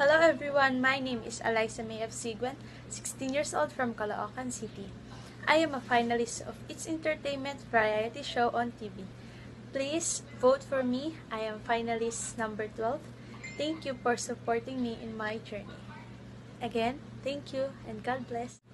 Hello everyone, my name is Alyssa May of Siguen, 16 years old from Caloocan City. I am a finalist of It's Entertainment variety show on TV. Please vote for me. I am finalist number 12. Thank you for supporting me in my journey. Again, thank you and God bless.